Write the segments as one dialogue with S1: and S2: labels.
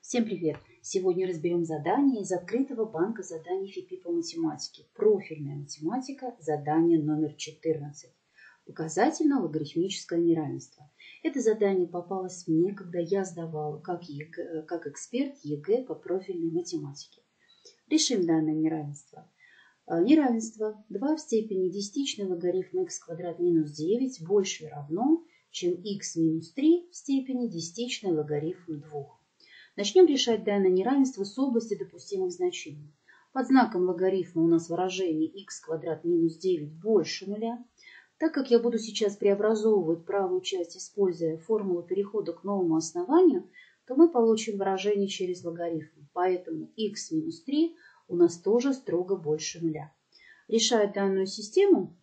S1: Всем привет! Сегодня разберем задание из открытого банка заданий ФИПИ по математике. Профильная математика, задание номер 14. Показательно-логарифмическое неравенство. Это задание попалось мне, когда я сдавала как, ЕГЭ, как эксперт ЕГЭ по профильной математике. Решим данное неравенство. А, неравенство 2 в степени десятичный логарифм х квадрат минус 9 больше или равно, чем х минус 3 в степени десятичный логарифм 2. Начнем решать данное неравенство с области допустимых значений. Под знаком логарифма у нас выражение х квадрат минус 9 больше нуля. Так как я буду сейчас преобразовывать правую часть, используя формулу перехода к новому основанию, то мы получим выражение через логарифм. Поэтому х минус 3 у нас тоже строго больше нуля. Решая данную систему,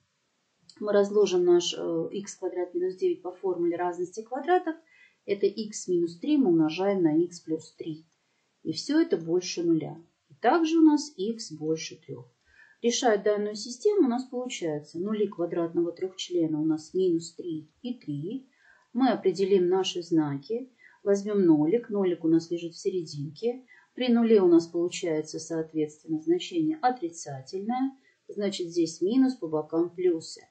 S1: мы разложим наш х э, квадрат минус 9 по формуле разности квадратов – это x минус 3 мы умножаем на x плюс 3. И все это больше нуля. И также у нас x больше 3. Решая данную систему, у нас получается нули квадратного трехчлена у нас минус 3 и 3. Мы определим наши знаки. Возьмем нолик. Нолик у нас лежит в серединке. При нуле у нас получается, соответственно, значение отрицательное. Значит, здесь минус по бокам плюсы.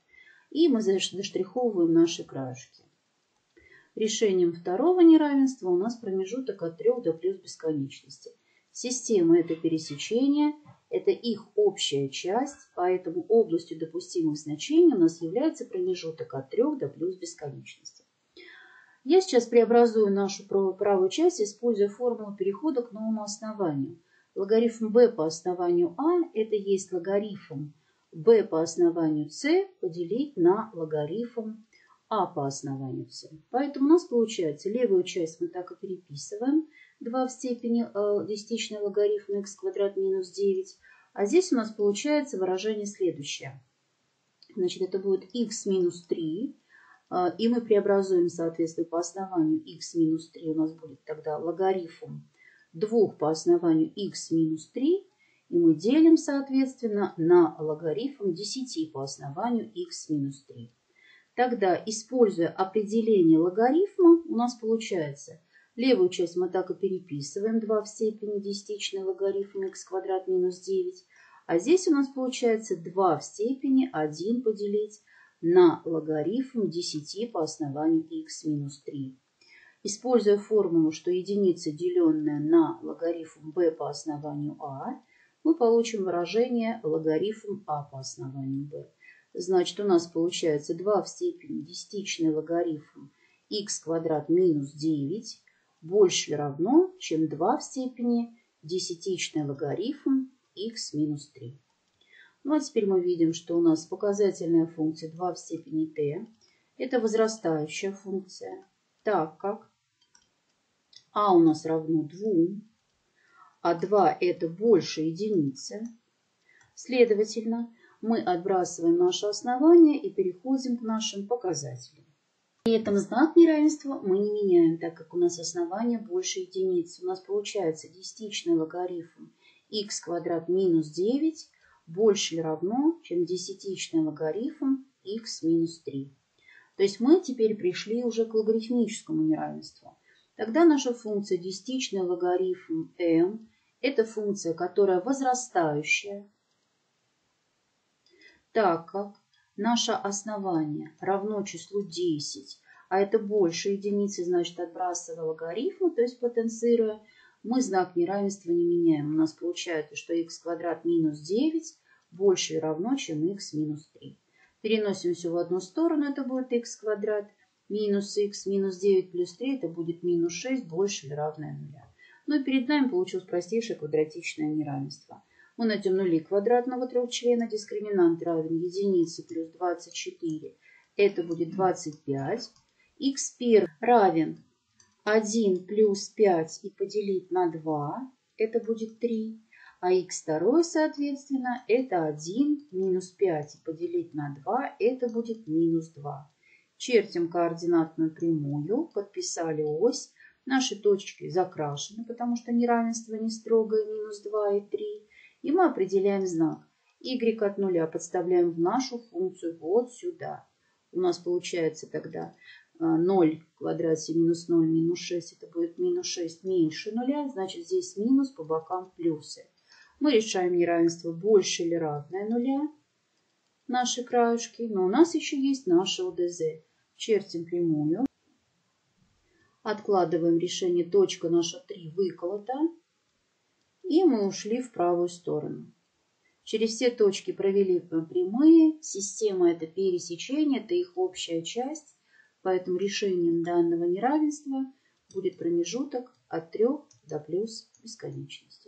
S1: И мы заштриховываем наши краешки. Решением второго неравенства у нас промежуток от 3 до плюс бесконечности. Система – это пересечение, это их общая часть, поэтому областью допустимых значений у нас является промежуток от 3 до плюс бесконечности. Я сейчас преобразую нашу правую часть, используя формулу перехода к новому основанию. Логарифм b по основанию а – это есть логарифм b по основанию c поделить на логарифм а по основанию c. Поэтому у нас получается левую часть мы так и переписываем. 2 в степени э, десятичный логарифм x квадрат минус 9. А здесь у нас получается выражение следующее. Значит, это будет x минус 3. Э, и мы преобразуем, соответственно, по основанию x минус 3 у нас будет тогда логарифм 2 по основанию x минус 3. И мы делим, соответственно, на логарифм 10 по основанию x минус 3. Тогда, используя определение логарифма, у нас получается левую часть мы так и переписываем 2 в степени десятичный логарифм х квадрат минус 9. А здесь у нас получается 2 в степени 1 поделить на логарифм 10 по основанию х минус 3. Используя формулу, что единица, деленная на логарифм b по основанию а, мы получим выражение логарифм а по основанию b. Значит, у нас получается 2 в степени десятичный логарифм х квадрат минус 9 больше равно, чем 2 в степени десятичный логарифм х минус 3. Ну а теперь мы видим, что у нас показательная функция 2 в степени t. Это возрастающая функция, так как а у нас равно 2, а 2 это больше единицы. Следовательно, мы отбрасываем наше основание и переходим к нашим показателям. При этом знак неравенства мы не меняем, так как у нас основание больше единицы. У нас получается десятичный логарифм х квадрат минус 9 больше или равно, чем десятичный логарифм х минус 3. То есть мы теперь пришли уже к логарифмическому неравенству. Тогда наша функция десятичный логарифм m – это функция, которая возрастающая, так как наше основание равно числу 10, а это больше единицы, значит, отбрасывая логарифмы, то есть потенцируя, мы знак неравенства не меняем. У нас получается, что х квадрат минус 9 больше и равно, чем х минус 3. Переносим все в одну сторону, это будет х квадрат минус х минус 9 плюс 3, это будет минус 6 больше или равное нуля. Ну и перед нами получилось простейшее квадратичное неравенство – мы найдем нули квадратного трехчлена. Дискриминант равен единице плюс 24. Это будет 25. х1 равен 1 плюс 5 и поделить на 2. Это будет 3. А х2, соответственно, это 1 минус 5 и поделить на 2. Это будет минус 2. Чертим координатную прямую, подписали ось. Наши точки закрашены, потому что неравенство не строгое, минус 2 и 3 и мы определяем знак. y от нуля подставляем в нашу функцию вот сюда. У нас получается тогда 0 в квадрате минус 0 минус 6, это будет минус 6 меньше нуля, значит здесь минус по бокам плюсы. Мы решаем неравенство больше или равное нуля, наши краюшки, но у нас еще есть наше ОДЗ. Чертим прямую. Откладываем решение, точка наша 3 выколота. И мы ушли в правую сторону. Через все точки провели прямые. Система это пересечение, это их общая часть. Поэтому решением данного неравенства будет промежуток от 3 до плюс бесконечности.